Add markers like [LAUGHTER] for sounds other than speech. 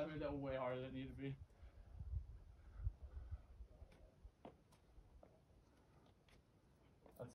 I made that oh. [LAUGHS] way harder than it needed to be.